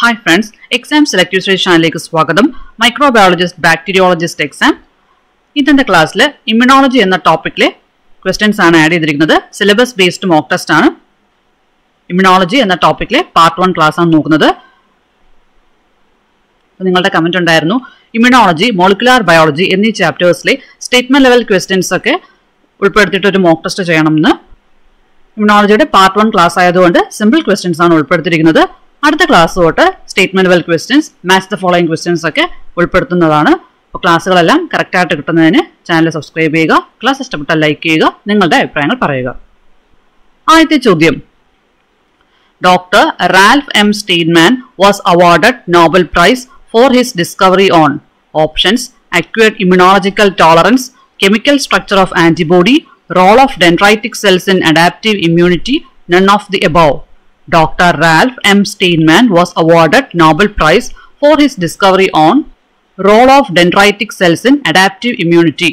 Hi friends exam selective study ചാനലിലേക്ക് സ്വാഗതം. Microbiologist bacteriologist exam ഇന്നത്തെ ക്ലാസ്സിൽ ഇമ്മ്യൂണോളജി എന്ന ടോപ്പിക്കിലെ ക്വസ്റ്റ്യൻസ് ആണ് ആഡ് ചെയ്തിരിക്കുന്നത്. സിലബസ് ബേസ്ഡ് മോക്ക് ടെസ്റ്റ് ആണ്. ഇമ്മ്യൂണോളജി എന്ന ടോപ്പിക്കിലെ പാർട്ട് വൺ ക്ലാസ് ആണ് നോക്കുന്നത്. നിങ്ങളുടെ കമന്റ് ഉണ്ടായിരുന്നു. ഇമ്മ്യൂണോളജി മോളിക്കുലാർ ബയോളജി എന്നീ ചാപ്റ്റേഴ്സിലെ സ്റ്റേറ്റ്മെന്റ് ലെവൽ ക്വസ്റ്റ്യൻസ് ഒക്കെ ഉൾപ്പെടുത്തിയിട്ട് ഒരു മോക്ക് ടെസ്റ്റ് ചെയ്യണമെന്ന് ഇമ്മ്യൂണോളജിയുടെ പാർട്ട് വൺ ക്ലാസ് ആയതുകൊണ്ട് സിമ്പിൾ ക്വസ്റ്റ്യൻസ് ആണ് ഉൾപ്പെടുത്തിയിരിക്കുന്നത്. അടുത്ത ക്ലാസ് തൊട്ട് statement well questions match the following questions ഒക്കെ ഉൾപ്പെടുത്തുന്നതാണ്. അപ്പോൾ ക്ലാസ്സുകളെല്ലാം കറക്റ്റായിട്ട് കിട്ടുന്നതിന് ചാനൽ സബ്സ്ക്രൈബ് ചെയ്യുക ക്ലാസ് ഇഷ്ടപ്പെട്ടാൽ ലൈക്ക് ചെയ്യുക നിങ്ങളുടെ അഭിപ്രായങ്ങൾ പറയുക. ആദ്യത്തെ ചോദ്യം. Doctor Ralph M Steinman was awarded Nobel prize for his discovery on options acquired immunological tolerance chemical structure of antibody role of dendritic cells in adaptive immunity none of the above. dr ralph m steinman was awarded nobel prize for his discovery on role of dendritic cells in adaptive immunity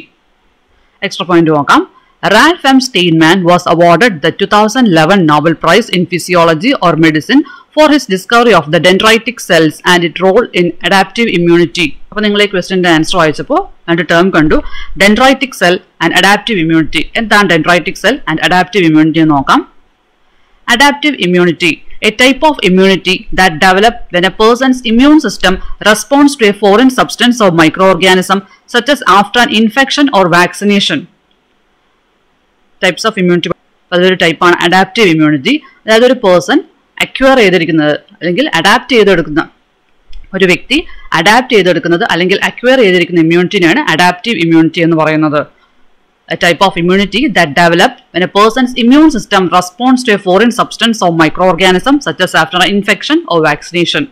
extra point നോക്കാം Ralph M. Steinman was awarded the 2011 Nobel Prize in Physiology or Medicine for his discovery of the dendritic cells and its role in adaptive immunity. അപ്പോൾ നിങ്ങൾ ഈ ക്വസ്റ്റിന്റെ answer വായിച്ചപ്പോൾ രണ്ട് term കണ്ടു dendritic cell and adaptive immunity എന്താണ് dendritic cell and adaptive immunity എന്ന് നോക്കാം Adaptive immunity, a type of immunity that develops when a person's immune system responds to a foreign substance or microorganism, such as after an infection or vaccination. Types of immunity അതൊരു ടൈപ്പാണ് adaptive immunity അതായത് ഒരു person acquire ചെയ്തിരിക്കുന്നത് അല്ലെങ്കിൽ adapt ചെയ്തെടുക്കുന്ന ഒരു വ്യക്തി adapt ചെയ്തെടുക്കുന്നത് അല്ലെങ്കിൽ അക്വയർ ചെയ്തിരിക്കുന്ന ഇമ്മ്യൂണിറ്റിനെയാണ് അഡാപ്റ്റീവ് ഇമ്മ്യൂണിറ്റി എന്ന് പറയുന്നത് a type of immunity that develops when a person's immune system responds to a foreign substance or microorganism such as after an infection or vaccination.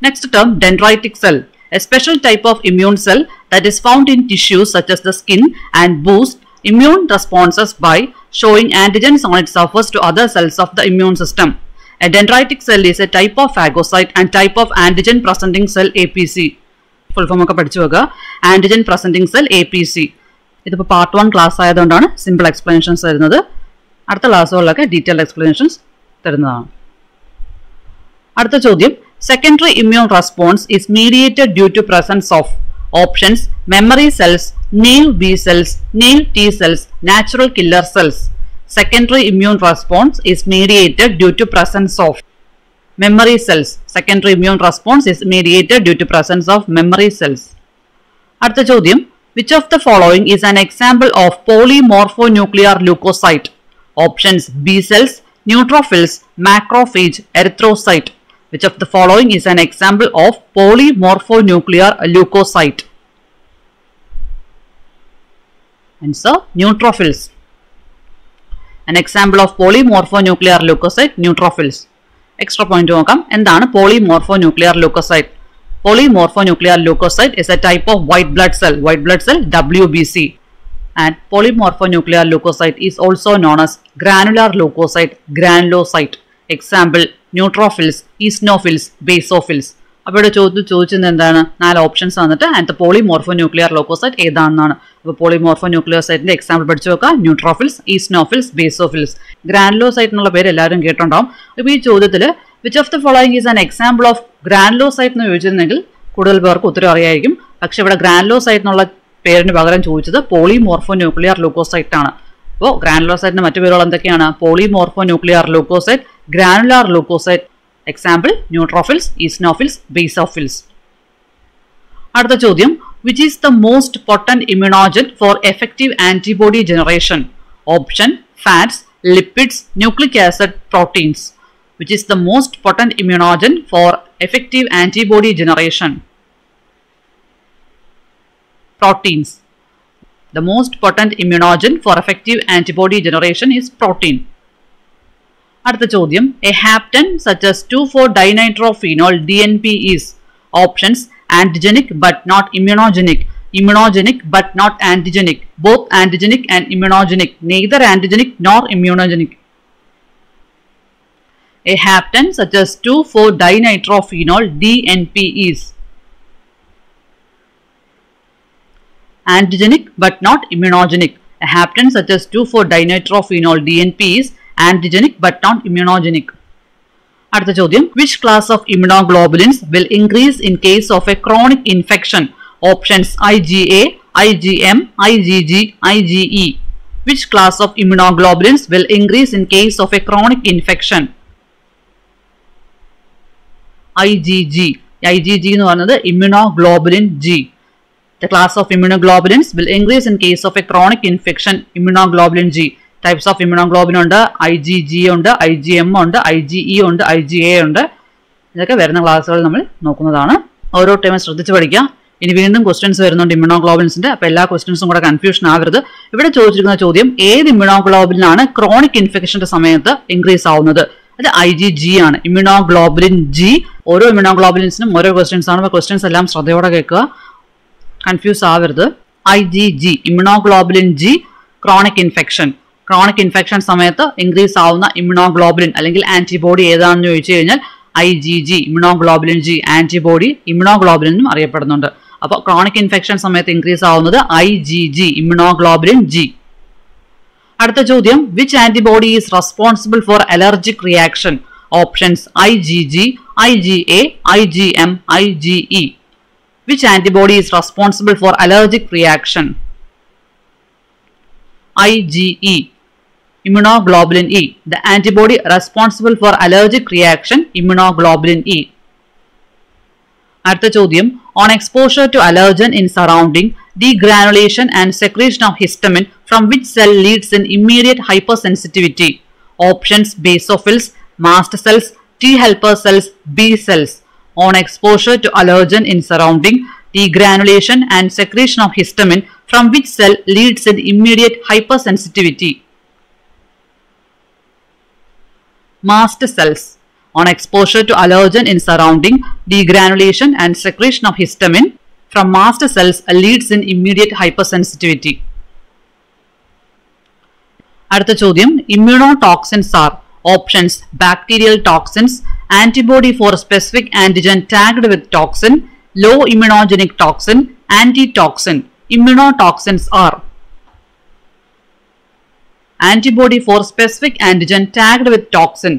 Next term, dendritic cell, a special type of immune cell that is found in tissues such as the skin and boosts immune responses by showing antigens on its surface to other cells of the immune system. A dendritic cell is a type of phagocyte and type of antigen presenting cell APC. Full form ഒക്കെ പഠിച്ചു വെക്കുക antigen presenting cell A P C ഇതിപ്പോൾ part one class ആയതുകൊണ്ടാണ് simple explanations തരുന്നത്. അടുത്ത ക്ലാസ്സുകളിലൊക്കെ detailed explanations തരുന്നതാണ്. അടുത്ത ചോദ്യം. Secondary immune response is mediated due to presence of options memory cells naive B cells naive T cells natural killer cells secondary immune response is mediated due to presence of memory cells secondary immune response is mediated due to presence of memory cells അടുത്ത ചോദ്യം. which of the following is an example of polymorphonuclear leukocyte options b cells neutrophils macrophage erythrocyte which of the following is an example of polymorphonuclear leukocyte answer neutrophils an example of polymorphonuclear leukocyte neutrophils extra point നോക്കാം എന്താണ് പോളിമോർഫോന്യൂക്ലിയർ leucocyte പോളിമോർഫോന്യൂക്ലിയർ leucocyte Is leukocyte is a type of white blood cell, white blood cell WBC. And polymorphonuclear leukocyte is also known as granular leukocyte, granulocyte. Example, neutrophils, eosinophils, basophils. ഇവിടെ ചോദ്യം ചോദിച്ചത് എന്താണ് നാല് options വന്നിട്ട് അതിനകത്ത് പോളിമോർഫോ nuclear ലോക്കോസൈറ്റ് ഏതാണെന്നാണ് അപ്പോൾ പോളിമോർഫോ nuclear സൈറ്റിന്റെ example പഠിച്ചു നോക്കാം ന്യൂട്രോഫിൽസ് ഈസ്നോഫിൽസ് ബേസോഫിൽസ് ഗ്രാനുലോസൈറ്റ് എന്നുള്ള പേര് എല്ലാവരും കേട്ടിട്ടുണ്ടാവും അപ്പോൾ ഈ ചോദ്യത്തിൽ which of the following is an example of granulocyte എന്ന് ചോദിച്ചിരുന്നെങ്കിൽ കൂടുതൽ പേർക്ക് ഉത്തരം അറിയായിരിക്കും. പക്ഷെ ഇവിടെ ഗ്രാനുലോസൈറ്റ് എന്നുള്ള പേരിന് പകരം ചോദിച്ചത് പോളിമോർഫോന്യൂക്ലിയർ ലൂക്കോസൈറ്റ് ആണ്. അപ്പോൾ ഗ്രാനുലോസൈറ്റിന്റെ മറ്റു പേരുകൾ എന്തൊക്കെയാണ്? Polymorphonuclear leukocyte granular leukocyte example neutrophils eosinophils basophils അടുത്ത ചോദ്യം. Which is the most potent immunogen for effective antibody generation option fats lipids nucleic acid proteins Which is the most potent immunogen for effective antibody generation proteins The most potent immunogen for effective antibody generation is protein. അടുത്ത ചോദ്യം a hapten such as two four dinitrophenol D N P is options antigenic but not immunogenic immunogenic but not antigenic both antigenic and immunogenic neither antigenic nor immunogenic a hapten such as 2,4-dinitrophenol DNP is antigenic but not immunogenic. A hapten such as 2,4-dinitrophenol DNP is antigenic but not immunogenic. അടുത്ത ചോദ്യം which class of immunoglobulins will increase in case of a chronic infection options I G A I G M I G G I G E which class of immunoglobulins will increase in case of a chronic infection I G G I G G എന്ന് പറയുന്നത് immunoglobulin G the class of immunoglobulins will increase in case of a chronic infection immunoglobulin G types of immunoglobin ഉണ്ട് I G G ഉണ്ട് I G M ഉണ്ട് I G E ഉണ്ട് I G A ഉണ്ട്. ഇതൊക്കെ വരുന്ന ക്ലാസ്സുകൾ നമ്മൾ നോക്കുന്നതാണ്. ഓരോ ടൈമും ശ്രദ്ധിച്ച് പഠിക്കുക. ഇനി വീണ്ടും ക്വസ്റ്റ്യൻസ് വരുന്നുണ്ട് ഇമ്മ്യൂണോഗ്ലോബിൻസിന്റെ അപ്പോൾ എല്ലാ ക്വസ്റ്റ്യൻസും കൂടെ കൺഫ്യൂഷൻ ആവരുത്. ഇവിടെ ചോദിച്ചിരിക്കുന്ന ചോദ്യം ഏത് ഇമ്യൂണോഗ്ലോബിനാണ് ക്രോണിക് ഇൻഫെക്ഷന്റെ സമയത്ത് ഇൻക്രീസ് ആവുന്നത്? അത് ഐ ജി ജി ആണ്. ഇമ്യൂണോഗ്ലോബുലിൻ ജി ഓരോ ഇമ്യൂണോഗ്ലോബുലിൻസിനും ഓരോ ക്വസ്റ്റ്യൻസ് ആണ്. അപ്പോൾ ക്വസ്റ്റ്യൻസ് എല്ലാം ശ്രദ്ധയോടെ കേൾക്കുക. കൺഫ്യൂസ് ആവരുത്. I G G immunoglobulin G chronic infection chronic infection സമയത്ത് ഇൻക്രീസ് ആവുന്ന ഇമ്യൂണോഗ്ലോബുലിൻ അല്ലെങ്കിൽ ആന്റിബോഡി ഏതാണെന്ന് ചോദിച്ചു കഴിഞ്ഞാൽ I G G immunoglobulin G antibody immunoglobulin എന്നും അറിയപ്പെടുന്നുണ്ട്. അപ്പോൾ ക്രോണിക് ഇൻഫെക്ഷൻ സമയത്ത് ഇൻക്രീസ് ആവുന്നത് I G G immunoglobulin G അടുത്ത ചോദ്യം which antibody is responsible for allergic reaction options I G G I G A I G M I G E Which antibody is responsible for allergic reaction? IgE. Immunoglobulin E. The antibody responsible for allergic reaction immunoglobulin E. അടുത്ത ചോദ്യം on exposure to allergen in surrounding degranulation and secretion of histamine from which cell leads in immediate hypersensitivity options basophils mast cells t helper cells b cells on exposure to allergen in surrounding, degranulation and secretion of histamine from which cell leads in immediate hypersensitivity. Mast cells on exposure to allergen in surrounding, degranulation and secretion of histamine from mast cells leads in immediate hypersensitivity. അടുത്ത ചോദ്യം immunotoxins are options bacterial toxins antibody for specific antigen tagged with toxin low immunogenic toxin antitoxin immunotoxins are antibody for specific antigen tagged with toxin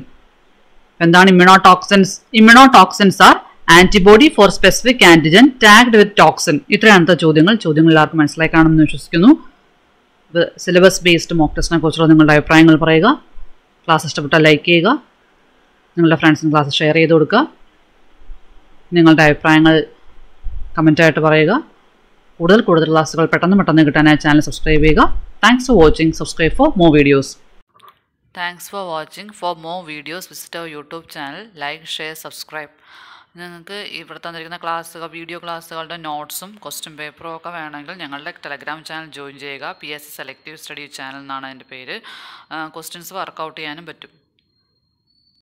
എന്താണ് immunotoxins immunotoxins are antibody for specific antigen tagged with toxin ഇത്രയാണ് ചോദ്യങ്ങൾ. ചോദ്യങ്ങൾ എല്ലാവർക്കും മനസ്സിലായി കാണുമെന്ന് വിശ്വസിക്കുന്നു. Syllabus based mock ടെസ്റ്റിനെ കുറിച്ചുള്ള നിങ്ങളുടെ അഭിപ്രായങ്ങൾ പറയുക. ക്ലാസ് ഇഷ്ടപ്പെട്ടാൽ ലൈക്ക് ചെയ്യുക. നിങ്ങളുടെ ഫ്രണ്ട്സിന് ക്ലാസ് ഷെയർ ചെയ്ത് കൊടുക്കുക. നിങ്ങളുടെ അഭിപ്രായങ്ങൾ കമന്റായിട്ട് പറയുക. കൂടുതൽ കൂടുതൽ ക്ലാസ്സുകൾ പെട്ടെന്ന് പെട്ടെന്ന് കിട്ടാനായി ചാനൽ സബ്സ്ക്രൈബ് ചെയ്യുക. Thanks for watching subscribe for more videos thanks for watching for more videos visit our YouTube channel like share subscribe നിങ്ങൾക്ക് ഇവിടെ തന്നിരിക്കുന്ന ക്ലാസ്സുകൾ വീഡിയോ ക്ലാസ്സുകളുടെ നോട്ട്സും ക്വസ്റ്റ്യൻ പേപ്പറും ഒക്കെ വേണമെങ്കിൽ ഞങ്ങളുടെ ടെലഗ്രാം ചാനൽ ജോയിൻ ചെയ്യുക. P S selective study channel എന്നാണ് അതിന്റെ പേര്. ക്വസ്റ്റ്യൻസ് വർക്കൗട്ട് ചെയ്യാനും പറ്റും.